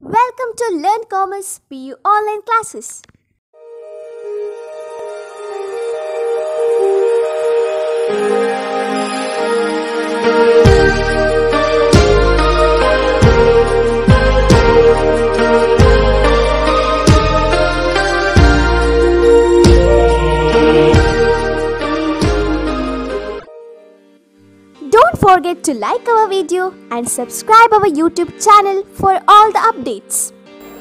Welcome to Learn Commerce PU online classes. Forget to like our video and subscribe our YouTube channel for all the updates.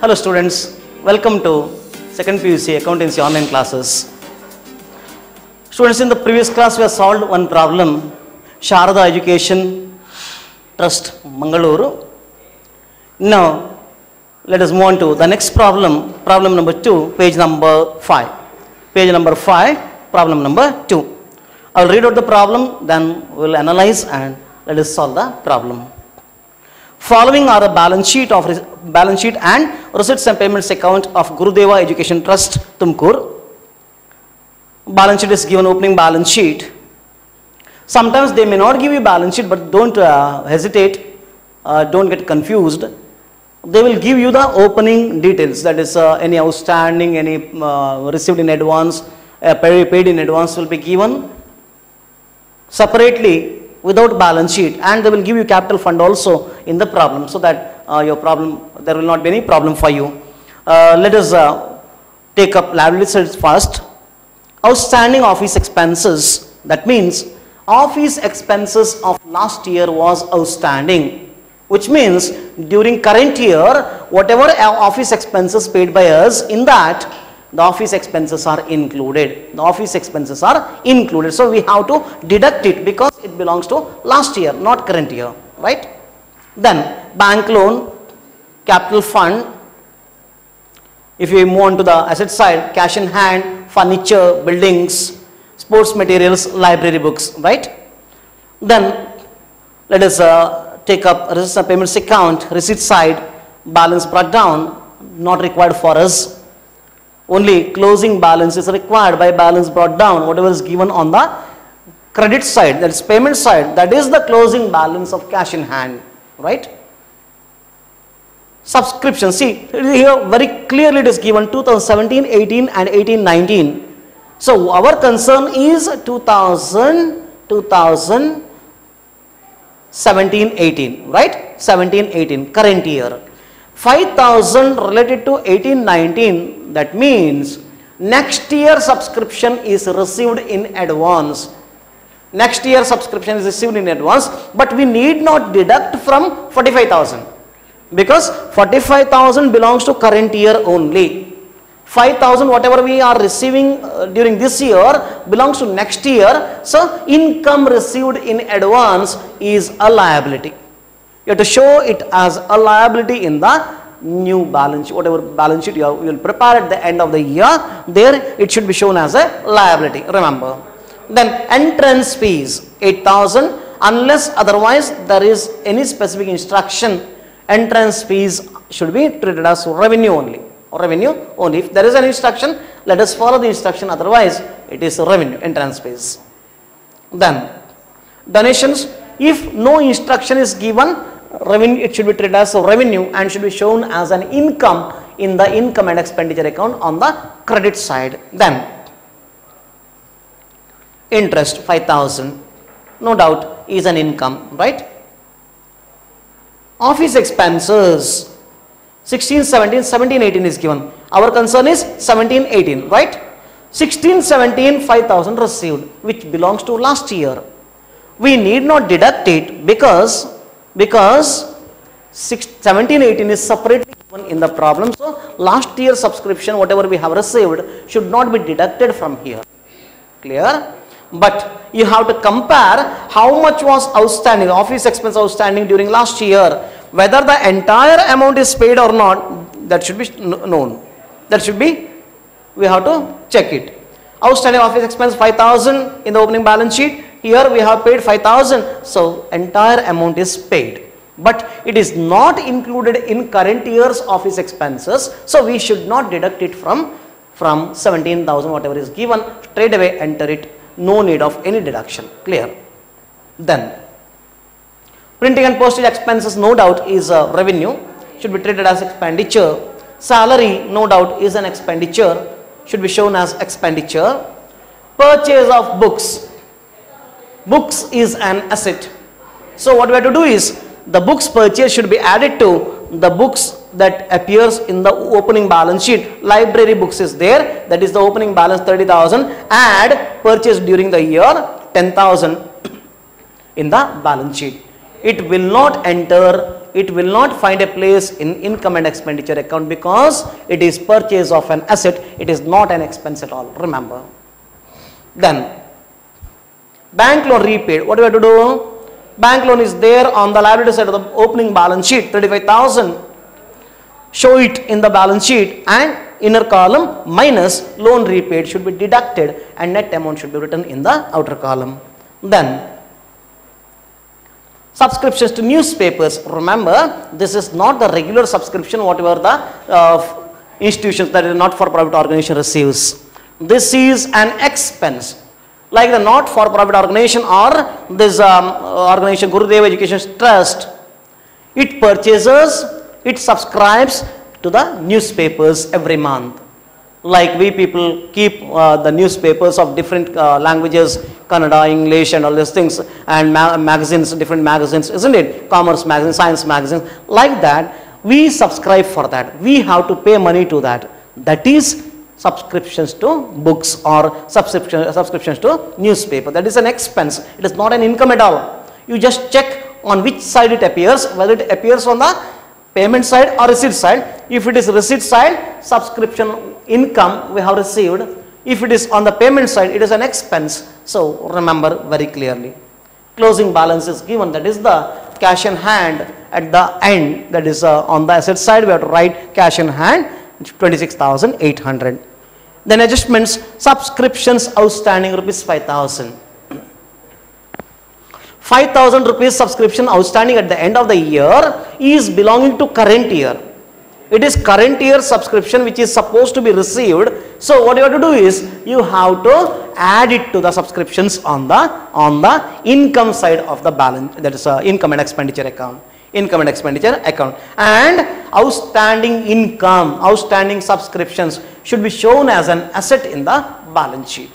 Hello students, welcome to second PUC accountancy online classes. Students in the previous class we have solved one problem Sharada Education Trust Mangaluru. Now let us move on to the next problem, problem number 2, page number 5. Page number 5, problem number 2. I will read out the problem then we will analyze and let us solve the problem. Following are the balance sheet of balance sheet and receipts and payments account of Gurudeva Education Trust, Tumkur. Balance sheet is given opening balance sheet. Sometimes they may not give you balance sheet, but don't uh, hesitate, uh, don't get confused. They will give you the opening details, that is, uh, any outstanding, any uh, received in advance, uh, paid paid in advance will be given separately without balance sheet and they will give you capital fund also in the problem so that uh, your problem there will not be any problem for you. Uh, let us uh, take up liabilities first. Outstanding office expenses that means office expenses of last year was outstanding which means during current year whatever office expenses paid by us in that the office expenses are included. The office expenses are included. So we have to deduct it because it belongs to last year, not current year, right? Then bank loan, capital fund. If we move on to the asset side, cash in hand, furniture, buildings, sports materials, library books, right? Then let us uh, take up receipts payments account, receipt side, balance brought down, not required for us only closing balance is required by balance brought down. Whatever is given on the credit side that is payment side that is the closing balance of cash in hand right? Subscription. See here very clearly it is given 2017 18 and 18 19 so our concern is 2000 2017 18 right? 17 18 current year 5000 related to 1819 that means next year subscription is received in advance. Next year subscription is received in advance but we need not deduct from 45000 because 45000 belongs to current year only. 5000 whatever we are receiving uh, during this year belongs to next year. So income received in advance is a liability you have to show it as a liability in the new balance sheet, whatever balance sheet you, will prepare at the end of the year, there it should be shown as a liability, remember. Then entrance fees, 8000 unless otherwise there is any specific instruction, entrance fees should be treated as revenue only, revenue only. If there is an instruction, let us follow the instruction, otherwise it is revenue, entrance fees. Then donations, if no instruction is given, revenue it should be treated as revenue and should be shown as an income in the income and expenditure account on the credit side then. Interest 5000 no doubt is an income right? Office expenses 16 17 17 18 is given. Our concern is 17 18 right? 16 17 5000 received which belongs to last year. We need not deduct it because because 6, 17 18 is separately given in the problem. So last year subscription whatever we have received should not be deducted from here. Clear? But you have to compare how much was outstanding office expense outstanding during last year whether the entire amount is paid or not that should be known. That should be we have to check it. Outstanding office expense 5000 in the opening balance sheet here we have paid 5000 so entire amount is paid but it is not included in current year's office expenses so we should not deduct it from from 17000 whatever is given straight away enter it no need of any deduction clear then printing and postage expenses no doubt is uh, revenue should be treated as expenditure. Salary, no doubt, is an expenditure, should be shown as expenditure. Purchase of books. Books is an asset. So what we have to do is the books purchase should be added to the books that appears in the opening balance sheet. Library books is there. That is the opening balance 30,000. Add purchase during the year 10,000 in the balance sheet. It will not enter, it will not find a place in income and expenditure account because it is purchase of an asset. It is not an expense at all. Remember. Then bank loan repaid. What do we have to do? Bank loan is there on the liability side of the opening balance sheet 35,000. Show it in the balance sheet and inner column minus loan repaid should be deducted and net amount should be written in the outer column. Then subscriptions to newspapers remember this is not the regular subscription whatever the uh, institutions that is not for profit organization receives this is an expense like the not for profit organization or this um, organization gurudev education trust it purchases it subscribes to the newspapers every month. Like we people keep uh, the newspapers of different uh, languages kannada english and all these things and ma- magazines different magazines isn't it? Commerce magazine science magazines like that we subscribe for that. We have to pay money to that. That is subscriptions to books or subscription, subscriptions to newspaper that is an expense it is not an income at all you just check on which side it appears whether it appears on the payment side or receipt side. If it is receipt side, subscription income we have received. If it is on the payment side, it is an expense. So remember very clearly. Closing balance is given, that is the cash in hand at the end, that is uh, on the asset side, we have to write cash in hand 26,800. Then adjustments, subscriptions outstanding rupees 5,000. 5000 rupees subscription outstanding at the end of the year is belonging to current year. It is current year subscription which is supposed to be received. So what you have to do is you have to add it to the subscriptions on the on the income side of the balance that is uh, income and expenditure account income and expenditure account. And outstanding income outstanding subscriptions should be shown as an asset in the balance sheet.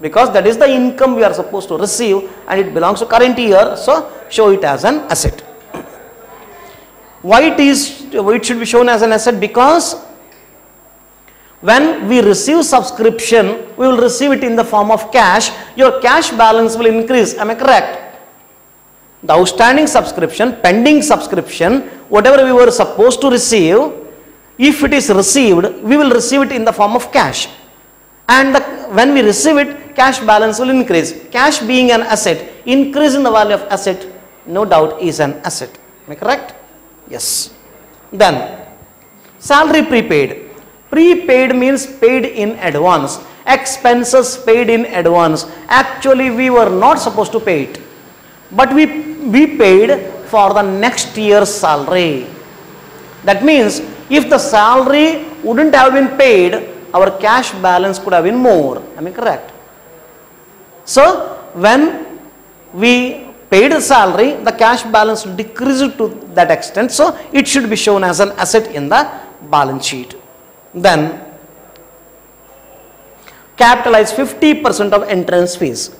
Because that is the income we are supposed to receive and it belongs to current year so show it as an asset. Why it is why it should be shown as an asset? Because when we receive subscription we will receive it in the form of cash. Your cash balance will increase am i correct the outstanding subscription pending subscription whatever we were supposed to receive if it is received we will receive it in the form of cash. And the, when we receive it cash balance will increase. Cash being an asset increase in the value of asset no doubt is an asset. Am i correct? Yes. Then salary prepaid. Prepaid means paid in advance. Expenses paid in advance. Actually we were not supposed to pay it but we we paid for the next year's salary. That means if the salary wouldn't have been paid our cash balance could have been more. I correct? So when we paid the salary the cash balance decreased to that extent. So it should be shown as an asset in the balance sheet. Then capitalize 50% of entrance fees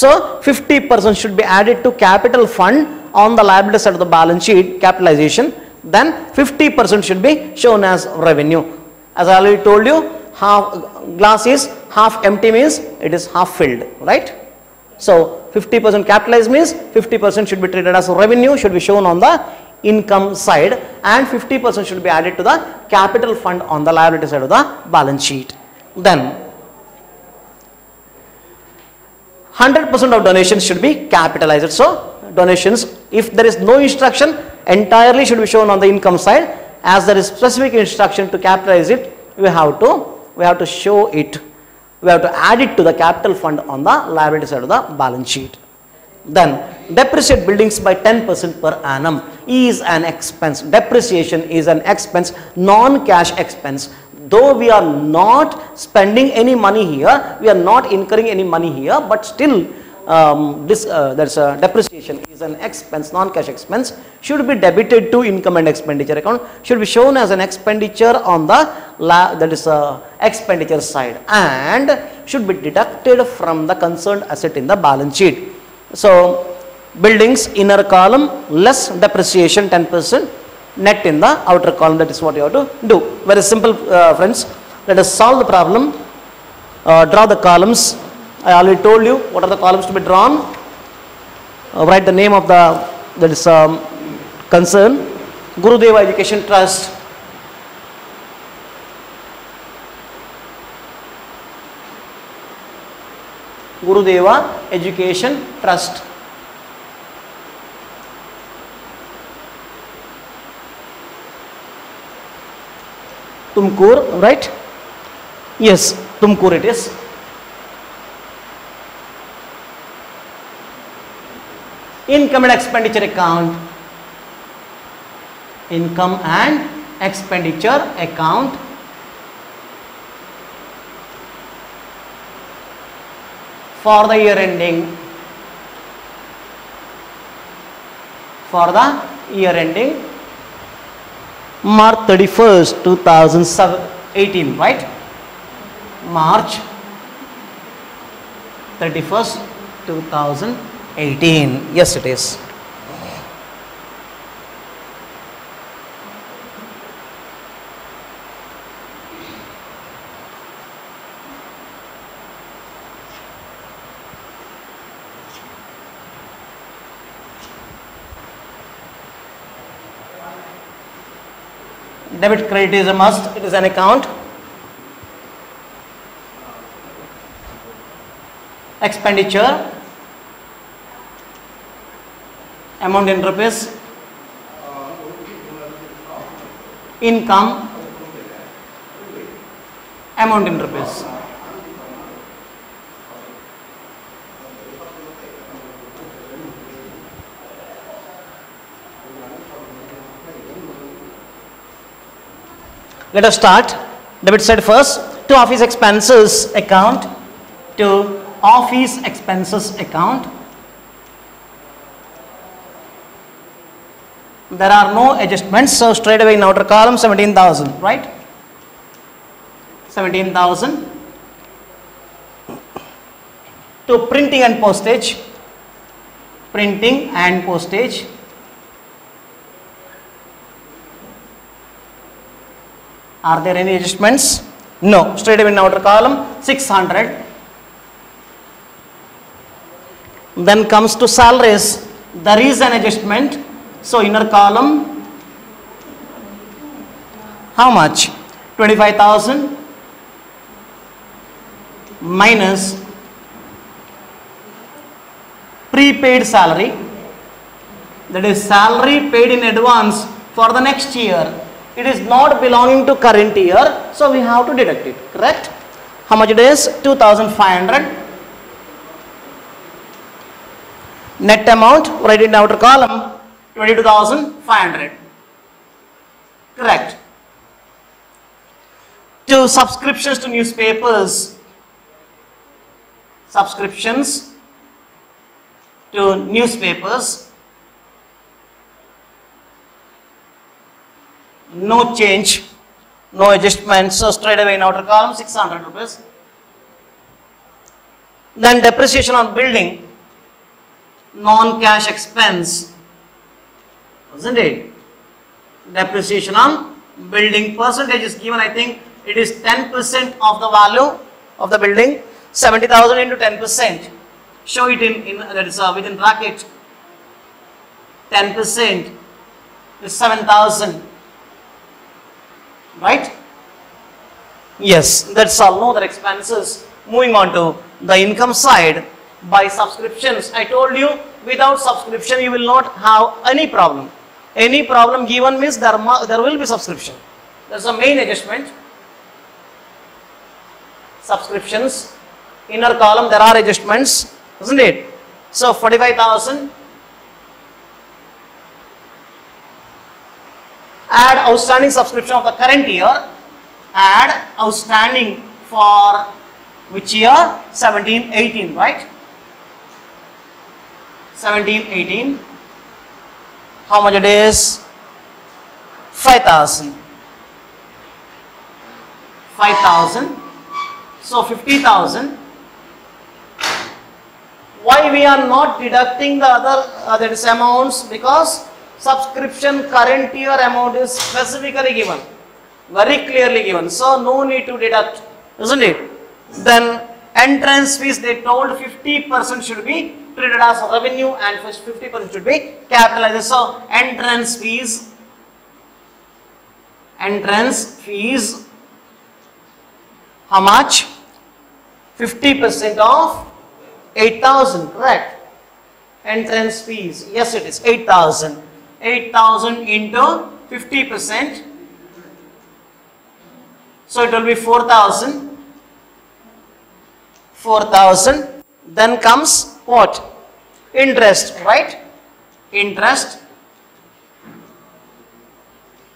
so 50% should be added to capital fund on the liability side of the balance sheet capitalization. Then 50% should be shown as revenue. As i already told you half glass is half empty means it is half filled right? So 50% capitalized means 50% should be treated as revenue should be shown on the income side and 50% should be added to the capital fund on the liability side of the balance sheet. Then 100% of donations should be capitalized. So donations if there is no instruction entirely should be shown on the income side. As there is specific instruction to capitalize it we have to we have to show it. We have to add it to the capital fund on the liability side of the balance sheet. Then depreciate buildings by 10% per annum is an expense. Depreciation is an expense non cash expense though we are not spending any money here we are not incurring any money here but still um, this uh, that's a depreciation is an expense, non-cash expense, should be debited to income and expenditure account, should be shown as an expenditure on the la- that is uh, expenditure side and should be deducted from the concerned asset in the balance sheet. So buildings inner column less depreciation 10% net in the outer column that is what you have to do. Very simple uh, friends. Let us solve the problem. Uh, draw the columns. I already told you what are the columns to be drawn. Uh, write the name of the that is um, concern. Gurudeva Education Trust. Gurudeva Education Trust. Tumkur, right? Yes, Tumkur it is. Income and expenditure account. Income and expenditure account. For the year ending. For the year ending March 31st, 2018, right? March 31st, 2018. Yes, it is. Debit credit is a must, it is an account. Expenditure, amount in rupees, income, amount in rupees. Let us start. Debit side first. To office expenses account. To office expenses account. There are no adjustments, so straight away in outer column 17,000, right? 17,000. To printing and postage. Printing and postage. Are there any adjustments? No. Straight away in outer column 600. Then comes to salaries. There is an adjustment. So inner column how much? 25,000 minus prepaid salary that is salary paid in advance for the next year it is not belonging to current year so we have to deduct it correct? How much it is? 2500 net amount write it in outer column 22500 correct. To subscriptions to newspapers. Subscriptions to newspapers no change, no adjustment. So straight away in outer column 600 rupees. Then depreciation on building, non-cash expense, isn't it? Depreciation on building percentage is given. I think it is 10% of the value of the building. 70,000 into 10%. Show it in, in that is uh, within bracket. 10% is 7,000 right? Yes, that's all. No other expenses. Moving on to the income side by subscriptions. I told you without subscription you will not have any problem. Any problem given means there, there will be subscription. That's the main adjustment. Subscriptions. Inner column there are adjustments, isn't it? So 45,000 add outstanding subscription of the current year, add outstanding for which year? 17, 18, right? 17, 18. How much it is? 5,000. 5,000. So 50,000. Why we are not deducting the other uh, that is amounts? Because subscription current year amount is specifically given. Very clearly given. So no need to deduct. Isn't it? Then entrance fees they told 50% should be treated as revenue and 50% should be capitalized. So entrance fees entrance fees how much 50% of 8000 correct entrance fees yes it is 8000 8000 into 50% so it will be 4000 4000 then comes what? Interest right? Interest.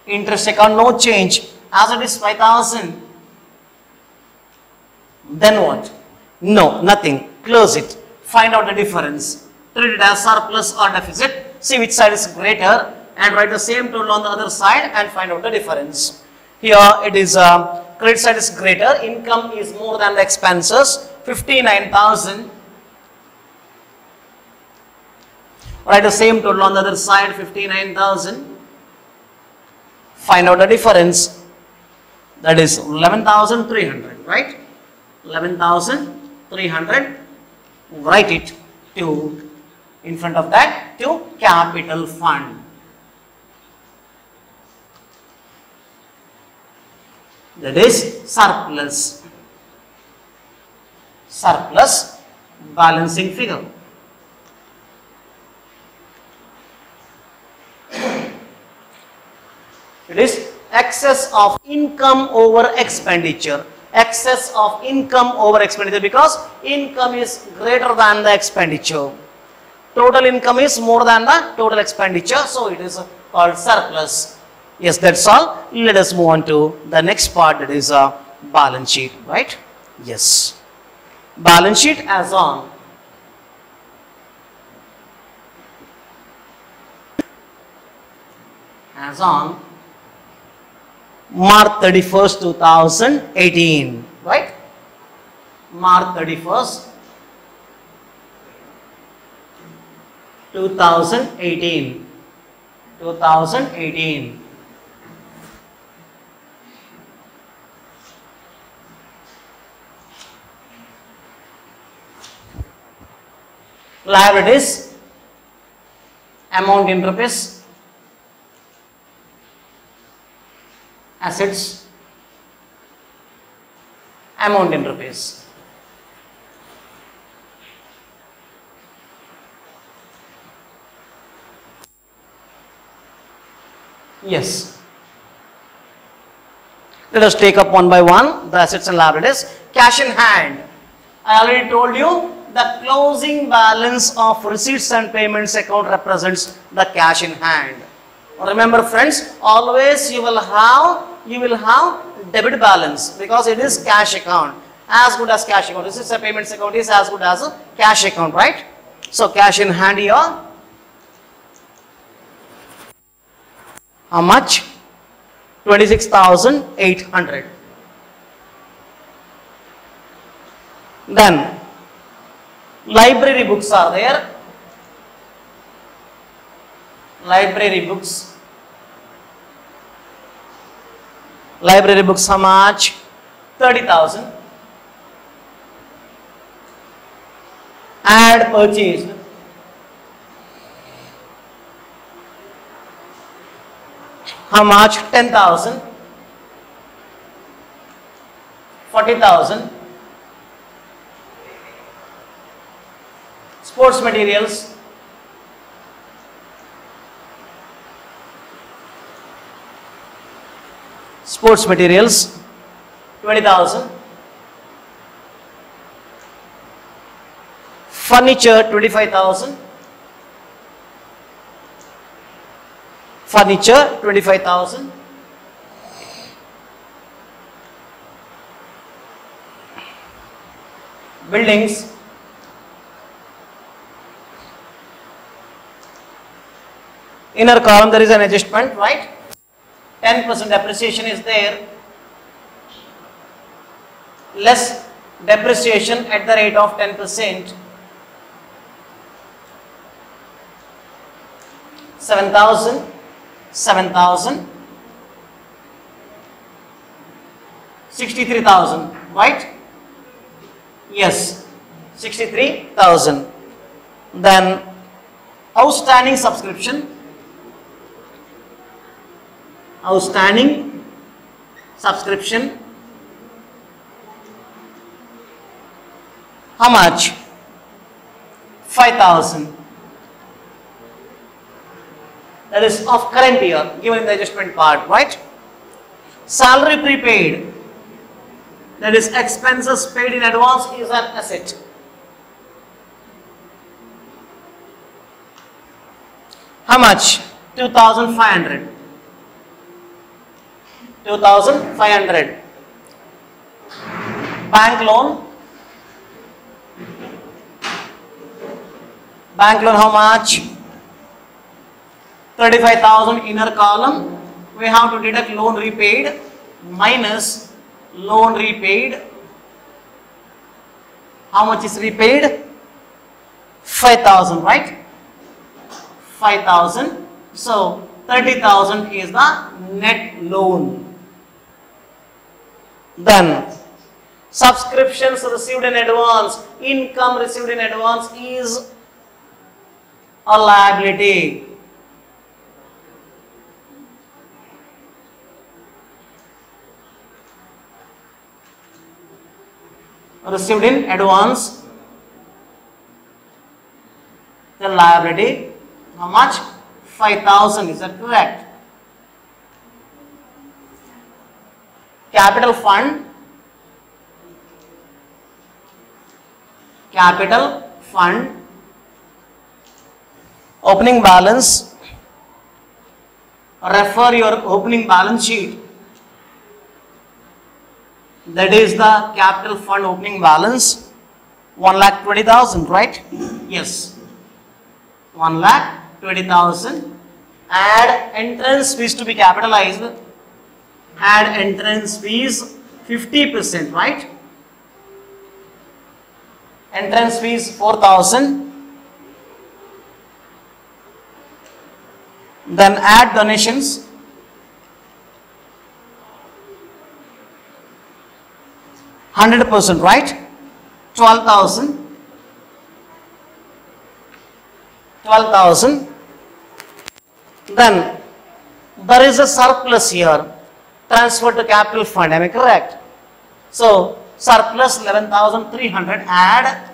Interest account no change. As it is 5000 then what? No nothing. Close it. Find out the difference. Treat it as surplus or deficit see which side is greater and write the same total on the other side and find out the difference. Here it is uh, credit side is greater income is more than the expenses 59000 write the same total on the other side 59000 find out the difference. That is 11300 right? 11300 write it to in front of that to capital fund that is surplus surplus balancing figure It is excess of income over expenditure. Excess of income over expenditure because income is greater than the expenditure. Total income is more than the total expenditure. So it is called surplus. Yes, that's all. Let us move on to the next part that is a balance sheet, right? Yes. Balance sheet as on as on March 31st, 2018, right? March 31st, 2018, 2018. Liabilities, amount in rupees, assets amount in rupees. Yes. Let us take up one by one the assets and liabilities. Cash in hand. I already told you the closing balance of receipts and payments account represents the cash in hand. Remember friends, always you will have you will have debit balance because it is cash account as good as cash account. This is a payments account is as good as a cash account, right? So cash in hand here. How much? 26,800. Then library books are there. Library books. Library books how much? 30,000. Add purchased. How much? 10,000. 40,000. Sports materials. Sports materials. 20,000. Furniture 25,000. Furniture 25,000. Buildings. Inner column there is an adjustment right? 10% depreciation is there. Less depreciation at the rate of 10% 7000 7000 63000 right? Yes. 63000 then outstanding subscription. Outstanding subscription. How much? 5000 that is of current year given in the adjustment part right? Salary prepaid that is expenses paid in advance is an asset. How much? 2500 2500 bank loan? Bank loan how much 35000 inner column. We have to deduct loan repaid minus loan repaid. How much is repaid? 5000 right? 5000 so 30000 is the net loan. Then subscriptions received in advance. Income received in advance is a liability received in advance the liability how much? 5000 is that correct? Capital fund capital fund opening balance refer your opening balance sheet that is the capital fund opening balance 1 lakh 20000 right? Yes. 1 lakh 20000 add entrance fees to be capitalized. Add entrance fees 50% right? Entrance fees 4000 then add donations Hundred percent, right? Twelve thousand. Twelve thousand. Then there is a surplus here transferred to capital fund. Am I correct? So surplus eleven thousand three hundred. Add.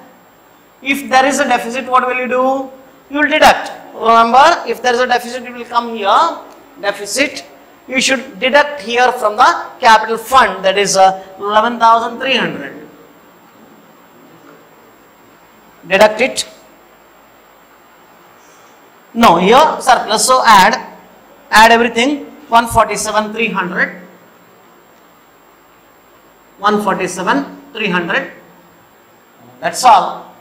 If there is a deficit, what will you do? You will deduct. Remember, if there is a deficit, it will come here. Deficit you should deduct here from the capital fund that is uh, 11,300. Deduct it. No, here surplus. So add, add everything 147,300. 147,300. That's all.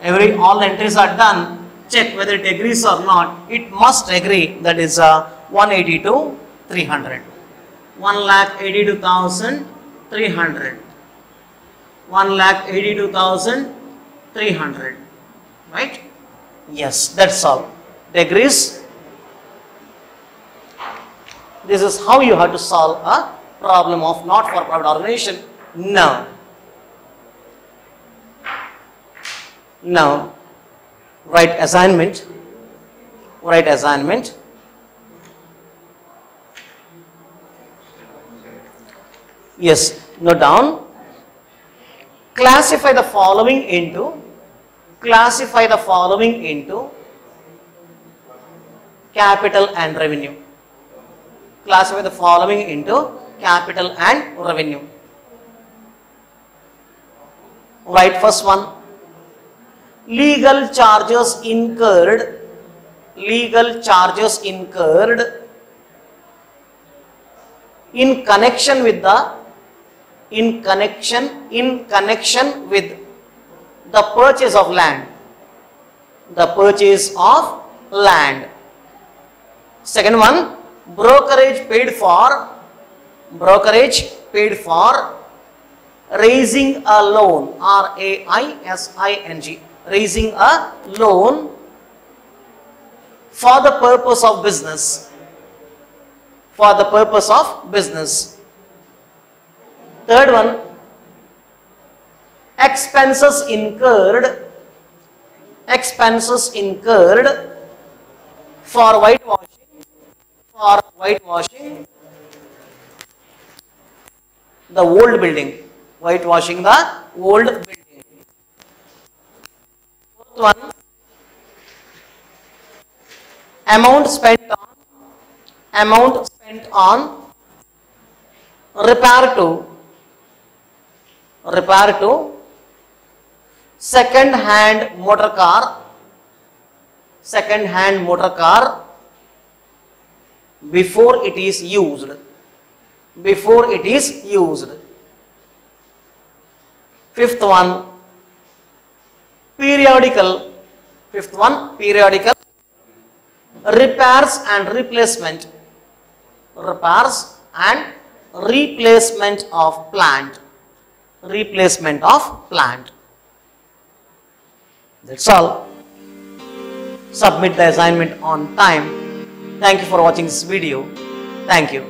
Every all entries are done. Check whether it agrees or not. It must agree. That is uh, 182 300 1 lakh 82,300 1 lakh 82,300 right? Yes that's all. Degrees. this is how you have to solve a problem of not for profit organization. Now now write assignment. Write assignment Yes, note down. Classify the following into, classify the following into capital and revenue. Classify the following into capital and revenue. Write first one. Legal charges incurred, legal charges incurred in connection with the in connection in connection with the purchase of land. The purchase of land. Second one, brokerage paid for, brokerage paid for raising a loan, R-A-I-S-I-N-G, raising a loan for the purpose of business, for the purpose of business. Third one, expenses incurred, expenses incurred for whitewashing, for whitewashing. The old building, whitewashing the old building. Fourth one, amount spent on, amount spent on. Repair to, repair to second hand motor car, second hand motor car before it is used before it is used. Fifth one periodical fifth one periodical repairs and replacement repairs and replacement of plant replacement of plant. That's all. Submit the assignment on time. Thank you for watching this video. Thank you.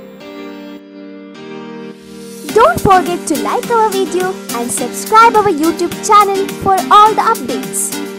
Don't forget to like our video and subscribe our YouTube channel for all the updates.